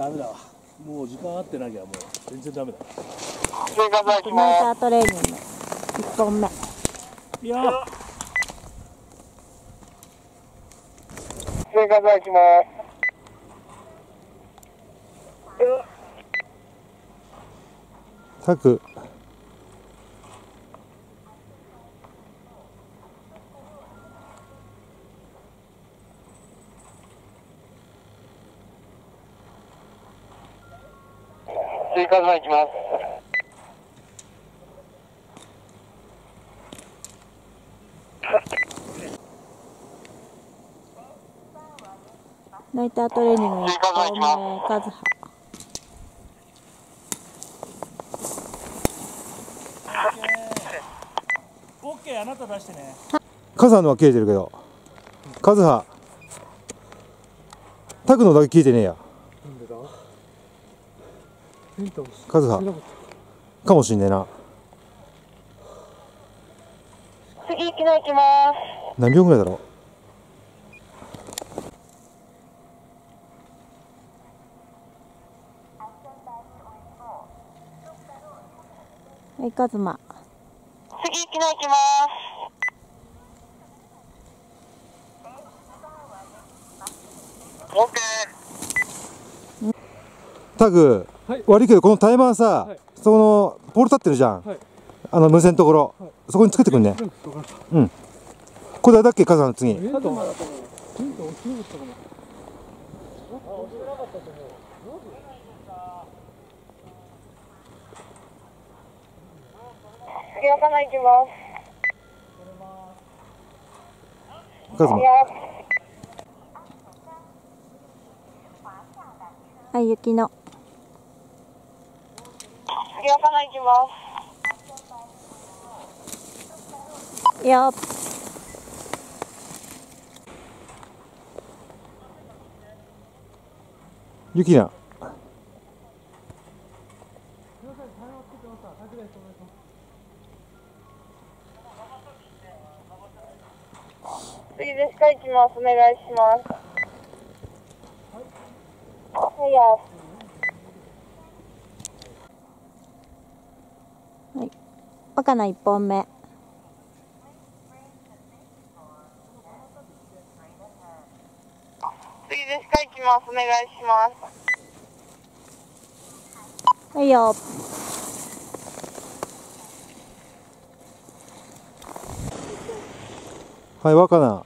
ダメだわ。もう時間合ってなきゃもう全然ダメだ。追加剤きナイまタートレーニング。1本目。いや。す。追加剤きます。タク追加剤きます。ナイタートレーニング1本目カズハ。オッケーあなた出してねカズハのは切れてるけど。カズハ。タクのだけ切れてねえや。カズハかもしんねえな次行きの行きます。何秒ぐらいだろはいカズマ次行きの行きます。オッケー。タグ、はい。悪いけどこのタイマーさ、はい。そこのポール立ってるじゃん、はい。あの無線のところ、はい。そこにつけてくんね。うん。これ誰だっけカズハの次変化変化落ちなかったかも次行きます。はい雪の次行かない行きます。よっユキナ次でしか行きます。お願いします。はいよ。若菜1本目次でしか？行きます。お願いします。はいよはい若菜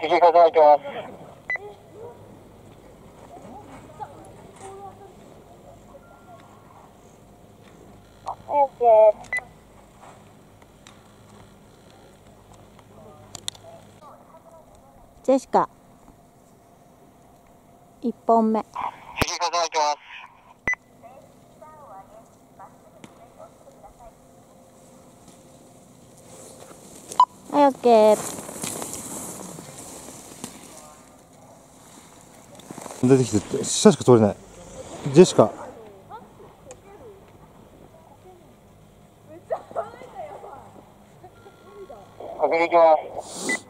次行かない行きます。オッケー。ジェシカ。1本目。はいオッケー。出てきて下しか通れない。ジェシカ確認行きます。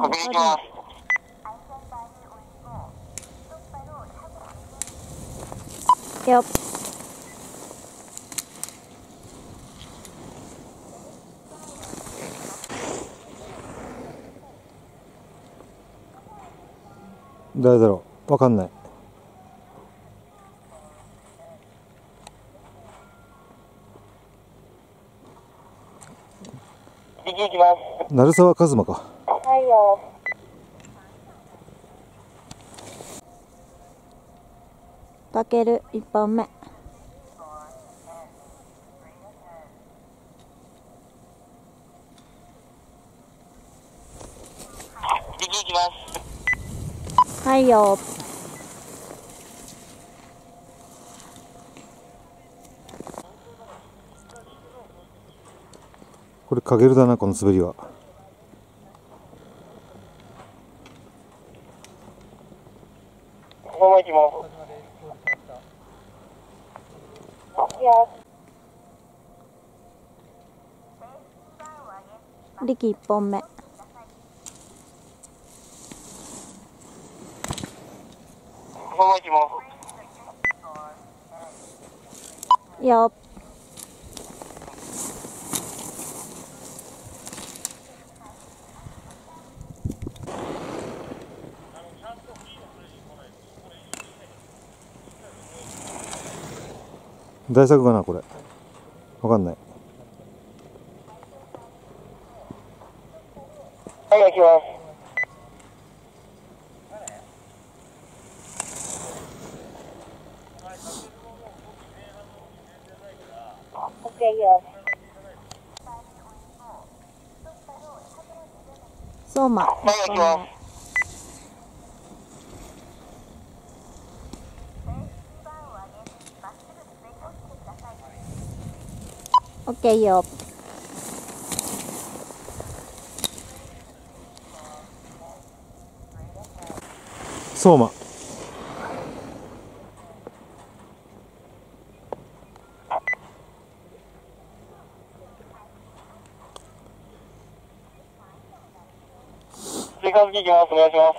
確認行きます。よっ誰だろうわかんない。鳴沢一馬かはいよ。バケル1本目次行きます。はいよかげるだなこの滑りは。力本目。行きます。よっ。大作かなこれ。わかんないはい、行きます。オッケー、行きます。相馬はい、行きます。オッケーよ相馬追加付き行きます。お願いします。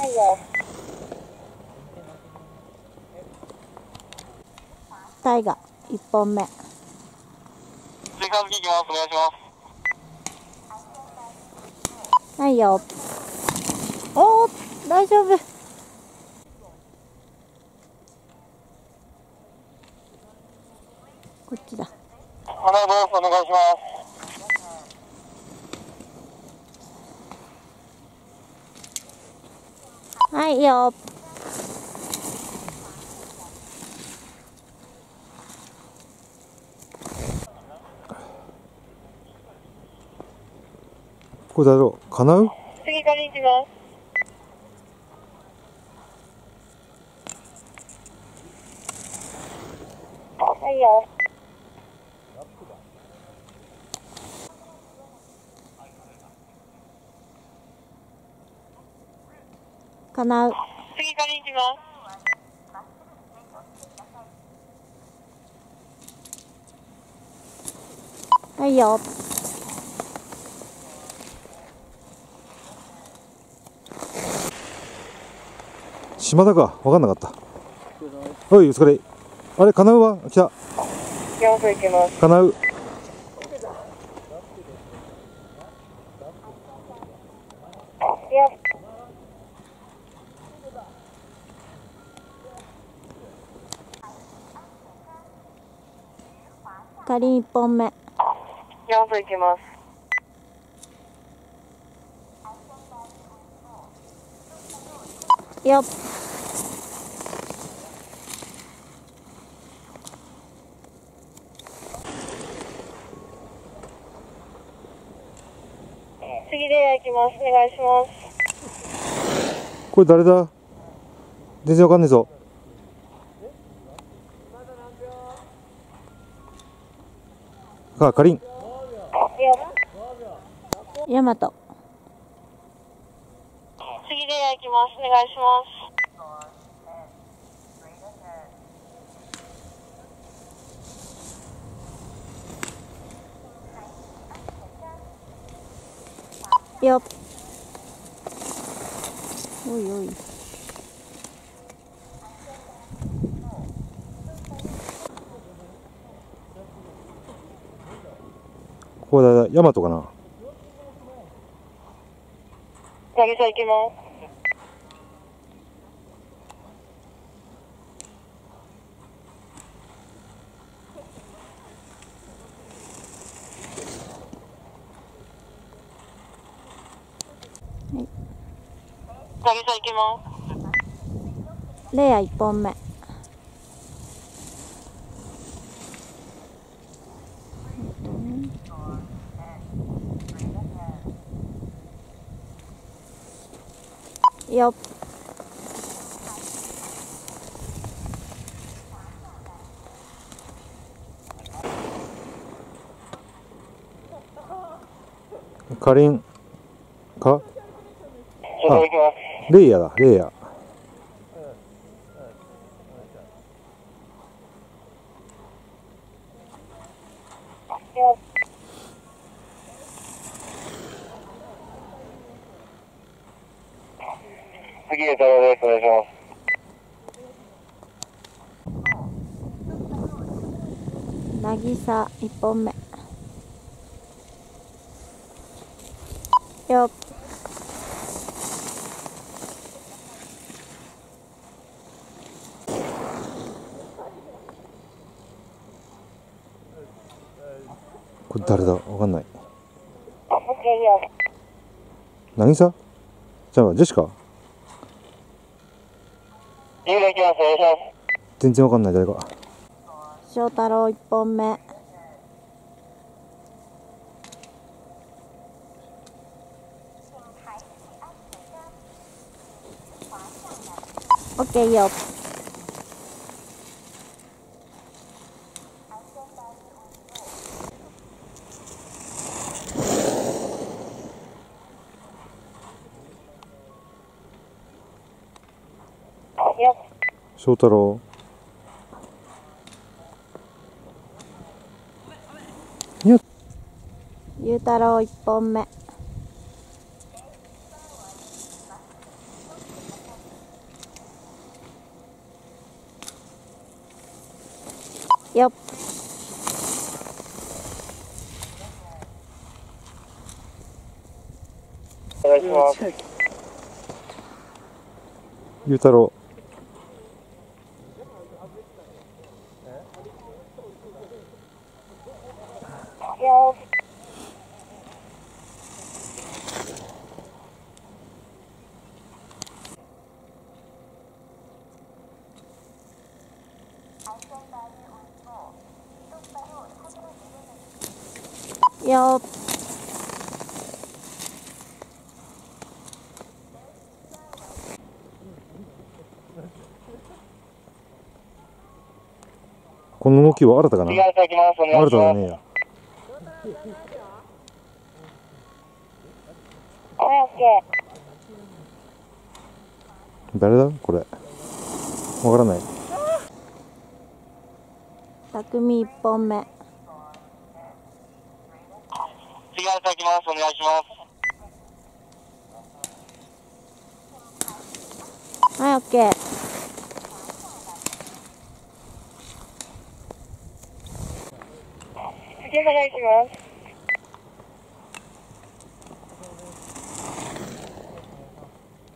はい、よ。タイガ1本目追加付き行きます。お願いします。はいよおー大丈夫こっちだお願いします。はいよこれだろう叶う？次から行きます。はいよ。かなう次から行きます。はいよ島田か？わかんなかった。おいお疲れあれ叶うは来た。行きます、行きます。叶う。かりん1本目。行きます、行きます。よっ次で行きます。お願いします。これ誰だ？全然わかんねえぞあかりんヤマト次で行きます。お願いします。よっおいおいこれ誰だヤマトかな？八木さん行きます。八木さん行きます。レア1本目よっかりんか？ちょっと行きます。レイヤーだレイヤいます。次へ太郎です。お願いします。渚1本目よっ誰だわかんないオッケーよ。渚？じゃあジェシカ？龍が行きます。お願いします。全然わかんない誰か翔太郎1本目オッケーよよ翔太郎。ゆうたろう1本目。よっ。お願いします。ゆうたろよよっこの動きは新たかな？新ただねえや。誰だ？これ。わからない。匠1本目ー。次へ行きます。お願いします。はいオッケー次お願いします。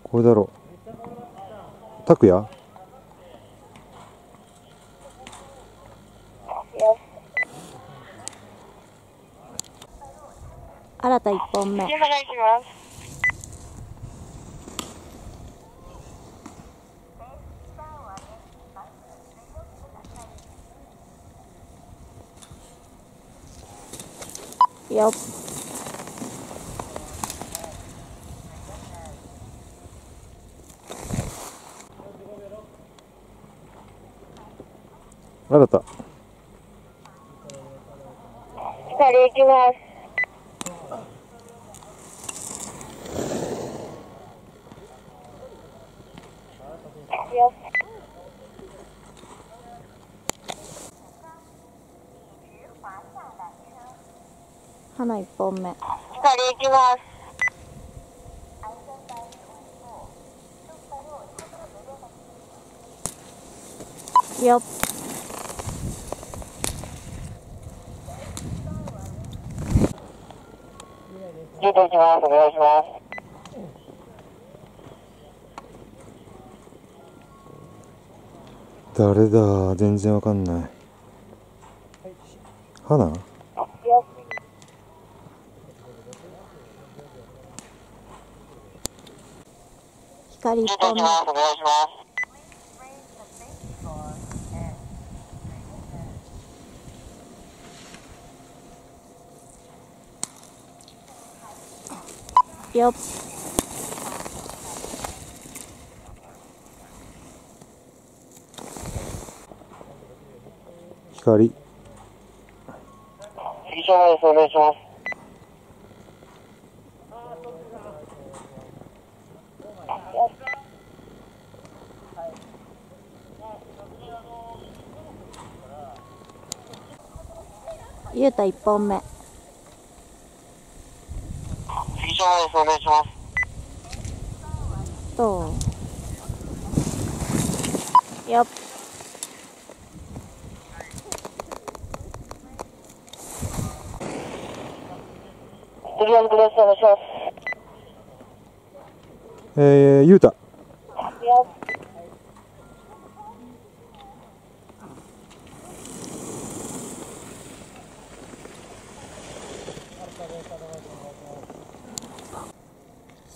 これだろう拓也よ新た1本目次お願いします。よっ新た光行きます。よ花1本目光行きます。よっゲート行きます。お願いします。誰だ？全然わかんない花？光1本目。よっ光。お願いします。ゆうた1本目。お願いします。とよっ次はください。お願いします。えー、ゆうた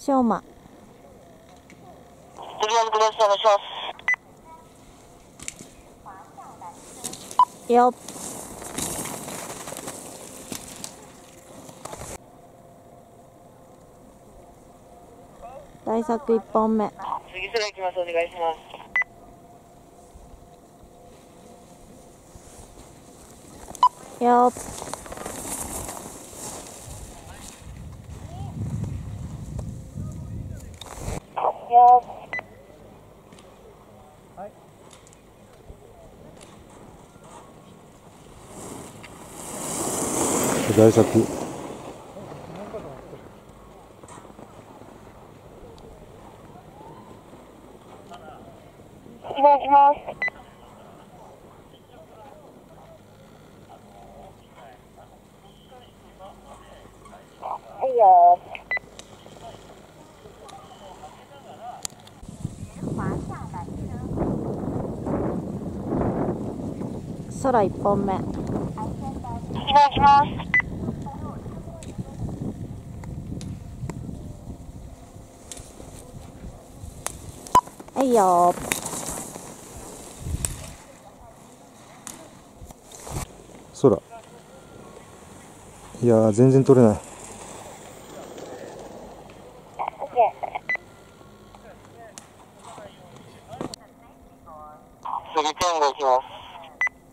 しょうま。よっ大作1本目次行きます。お願いします。よっいや、大作いただきます。はいよ。空1本目いただきます。よ。空。いやー全然取れない。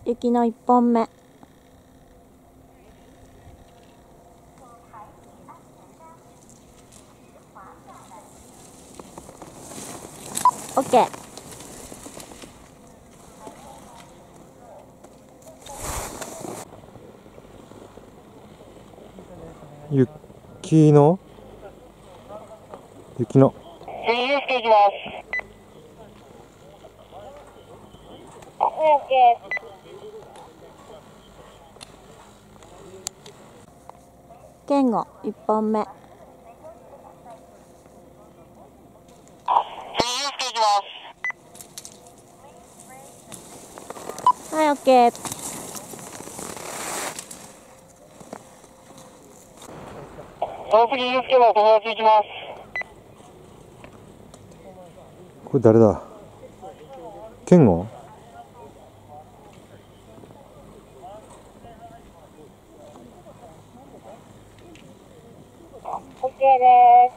雪の1本目オッケー雪の？雪の次、ユースケ行きます。はい、オッケー。健吾1本目次、ユースケ行きます。はいオッケーその次、ユースケの友達行きます。これ誰だ？健吾？オッケーです。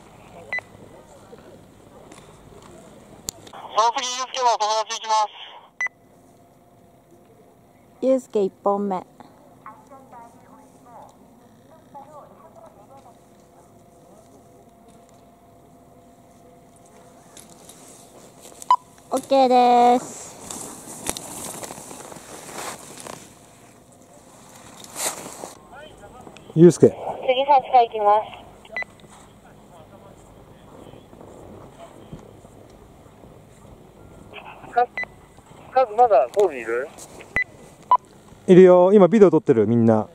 その次、ユースケの友達行きます。ゆうすけ1本目オッケーですゆうすけ次、8回行きます。カズまだ工事いる？いるよ今ビデオ撮ってるみんな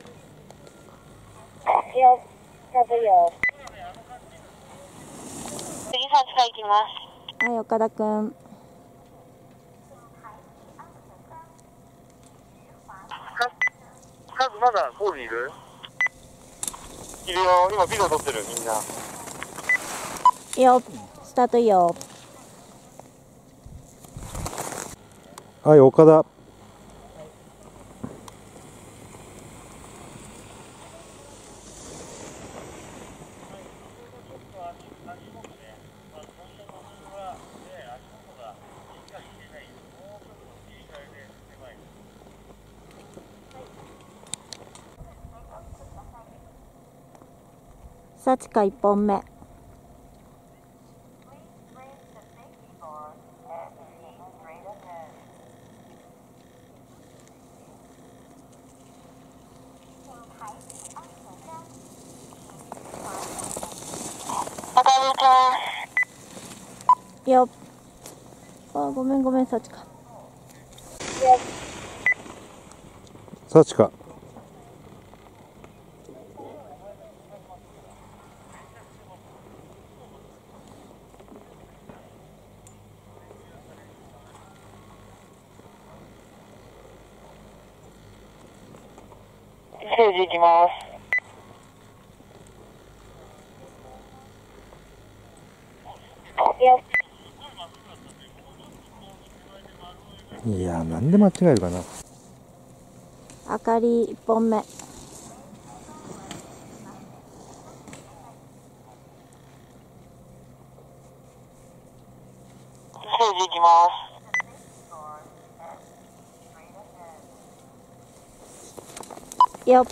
いいや、カズいいよ。次、8回行きます。はい岡田くんカズまだ工事いるいるよ、今ビデオ撮ってるみんな。いいよスタートいいよ。はい岡田ラチカ1本目。よっあごめんごめん幸か幸か間違えるかな。明かり1本目。ステージ行きます。よっ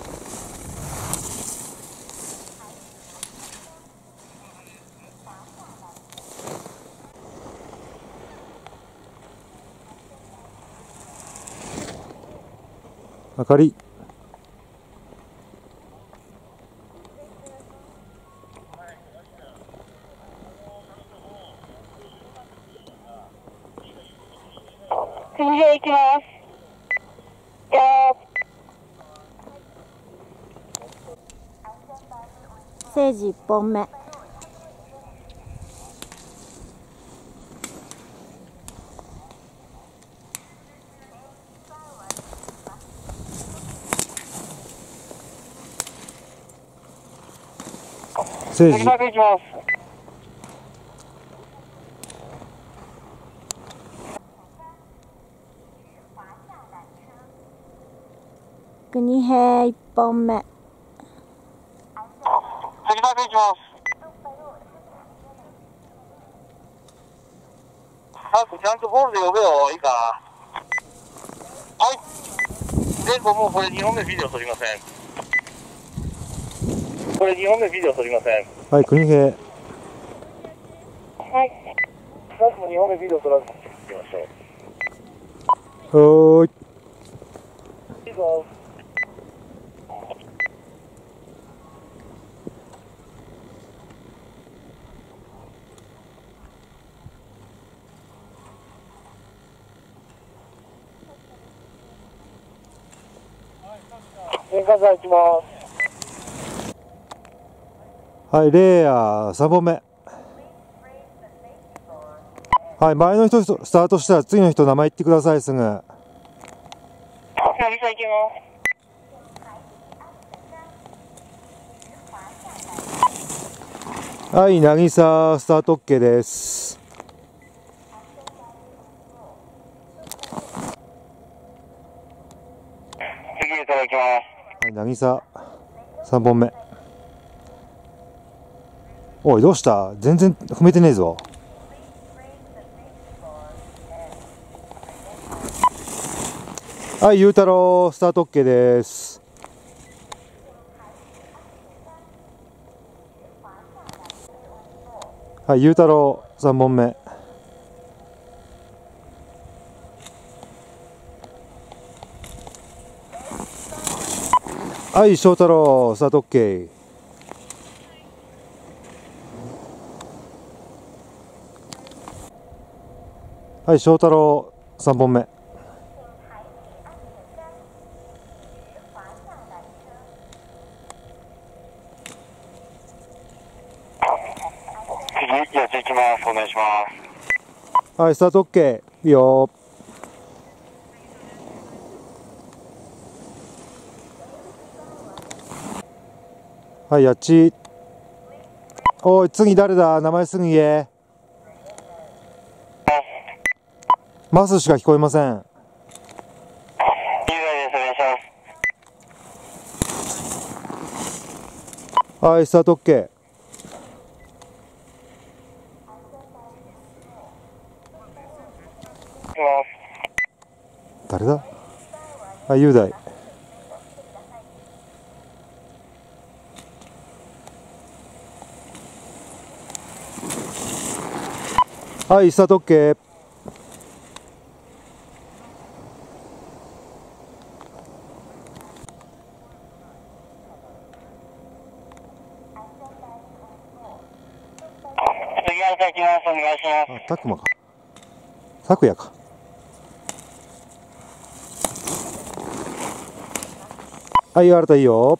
あかり次へ行きます。政治1本目政治次まで行きます。国平1本目次まで行きます。早くちゃんとボールで呼べよ、いいか。はい。で、僕もうこれ2本目ビデオ撮りません。これ2本目ビデオ撮りません。はい国平はい。早くも2本目ビデオ撮らせていきましょう。おーいいいぞ。変化剤いきます。はいレイヤー3本目はい前の人スタートしたら次の人名前言ってくださいすぐ渚いきます。はい渚スタート OK です次いただきます。はい渚3本目おいどうした？全然踏めてねえぞ。はいゆうたろうスタート OK です。はいゆうたろう3本目。はい翔太郎スタート OK はい翔太郎3本目。次、やっていきます。お願いします。はいスタート OK いいよ。はいやっち。おい次誰だ？名前すぐ言えマスしか聞こえません。はいスタート OK。誰だ？はい雄大。はいスタート OK 次、じゃあ行きます。お願いします。あ、たくまか。たくやか。はい、新たいいよ。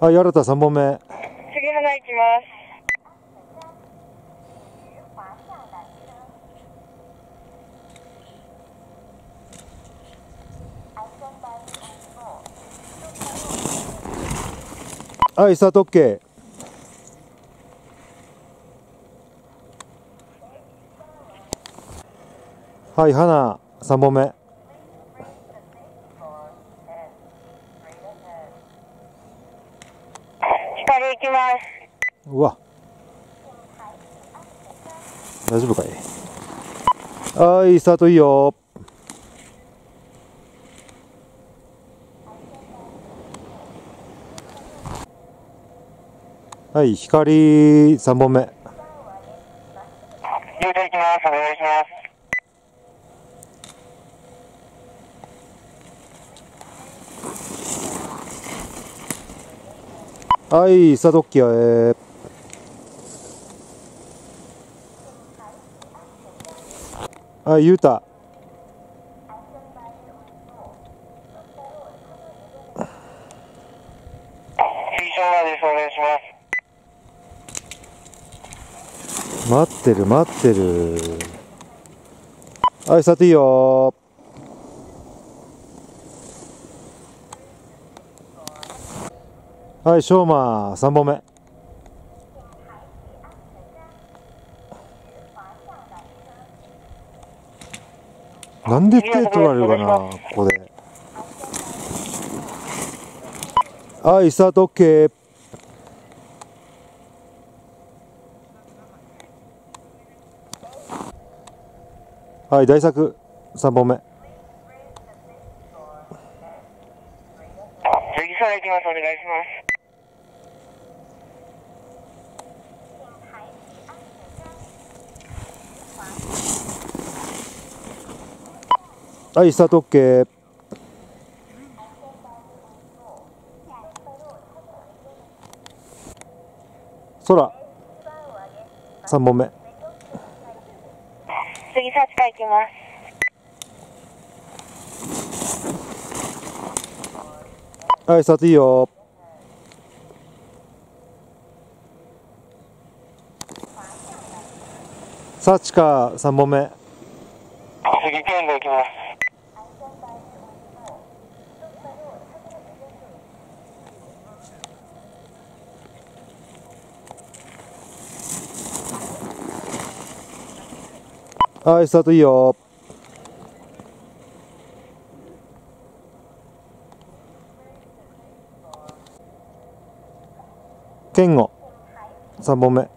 はい、新た3本目。次の台行きます。はい、スタート OK。はい、花3本目。光行きます。うわ。大丈夫かい？はい、スタートいいよ。はい、光3本目。入隊行きます。お願いします。はい、スタート OK へ。はい、ゆうた。水晶までお願いします。待ってる、待ってる。はい、スタートいいよ。はい、しょうま、3本目。なんで手取られるかな、ここで。はい、スタート OK。はい、大作3本目。次空行きます。お願いします。はい、スタート OK。空3本目。次差し替え行きます。はい、スタートいいよ。サチカ3本目。次剣道行きます。はい、スタートいいよ。剣吾3本目。開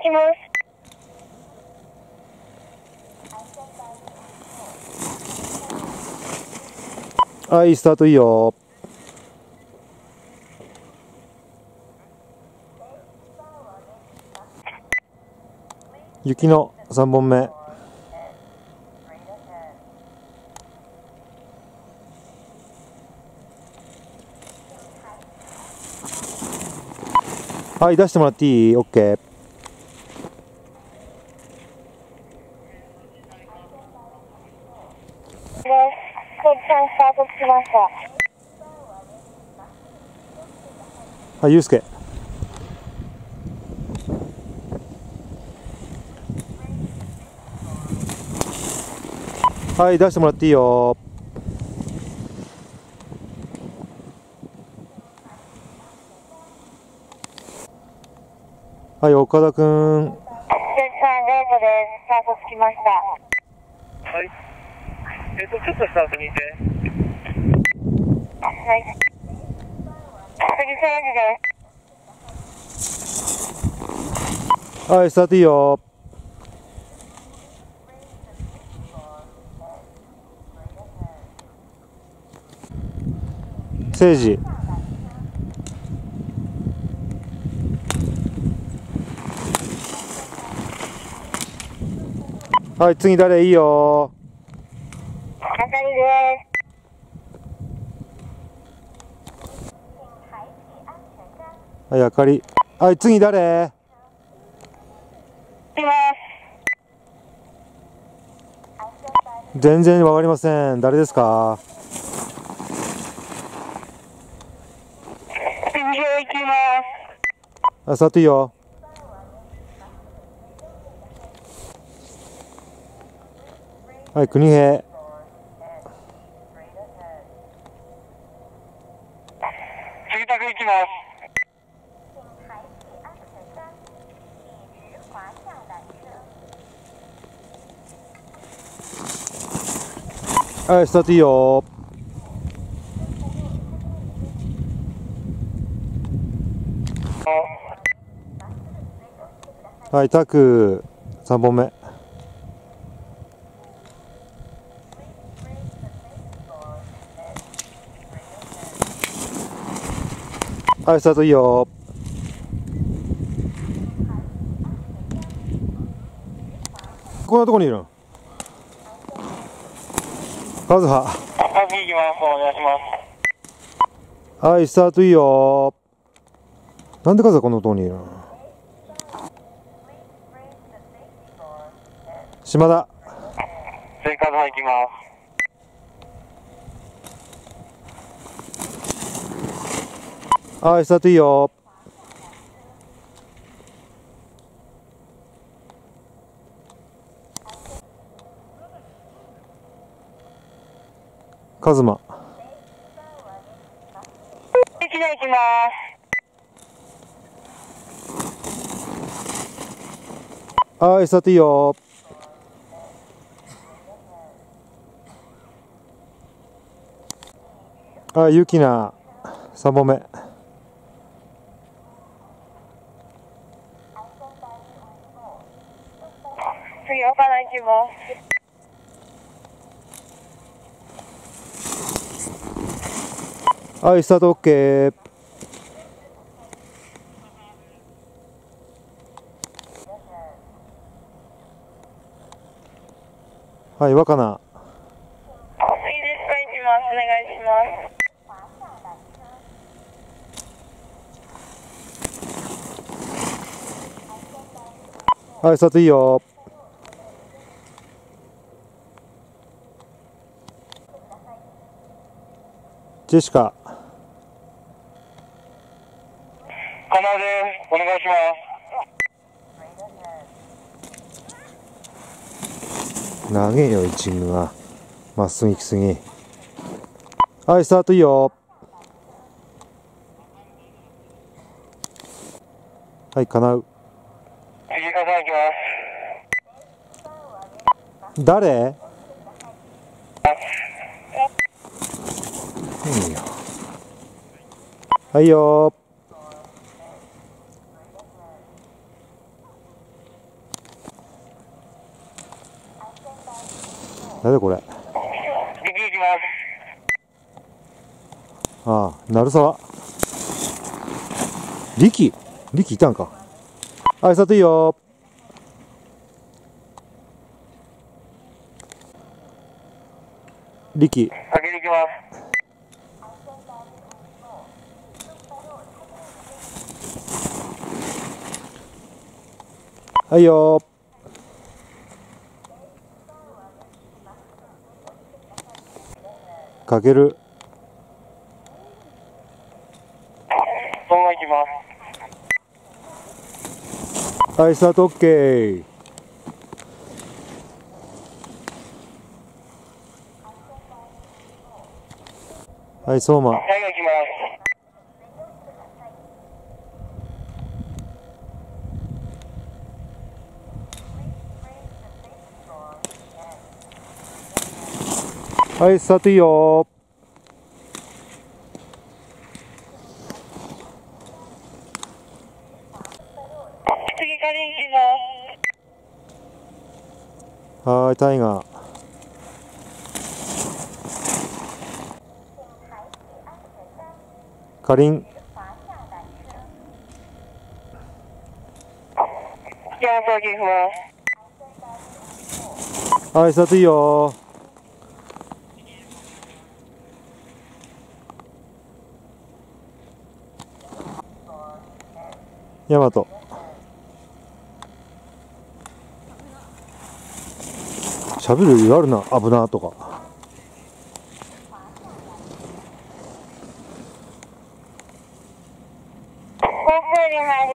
きます。はい、スタートいいよ。雪の3本目。はい、出してもらっていい ?OK。はい、ゆうすけ。はい、出してもらっていいよ。はい、岡田くん。コーチさんレートでスタートつきました。はい。えっと、ちょっとスタートにいて。はい。です。はい、スタートいいよ。誠治。はい次誰？いいよ。はいあかり。はい次誰？全然わかりません。誰ですか？ます。あ、座っていいよ。はい、国平。住宅行きます。はい、座っていいよ。はい、タク、3本目。はい、スタートいいよ。こんなとこにいるんカズハ。まず行きます。お願いします。はい、スタートいいよ。なんでカズハこんなとこにいるん島田。生活入きます。はい、スタートいいよ。カズマ。一台行きます。はい、スタートいいよ。はい、ユキナ。3本目。次、岡田行きます。はい、スタート OK。はい、若菜。いいですか行きます。お願いします。はい、スタートいいよ。ジェシカ。かなです。お願いします。長えよ、イチングが。まっすぐ行きすぎ。はい、スタートいいよ。はい、かなう。次、かな行きます。誰？いいよ。はいよなんだこれ？次行きます。ああ、鳴沢。力力いたんか。はい、スタートいいよ。力。先に行きます。はいよかける。そのまま行きます。はい、スタート OK。はい、相馬。最後行きます。はい、スタートいいよ。次から行きます。はーい、タイガー。かりん。はい、スタートいいよ。ヤマト喋る余裕あるな危なとか